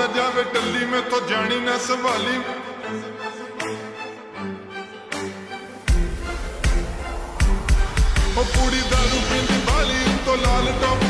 ਨਾ ਜਾਵੇ ਟੱਲੀ ਮੈਥੋਂ ਜਾਣੀ ਨਾ ਸੰਭਾਲੀ। ਉਹ ਪੂੜੀ ਦਾਰੂ ਪੀਂਦੀ ਬਾਲੀ ਤੋਂ ਲਾਲ ਟੋਪ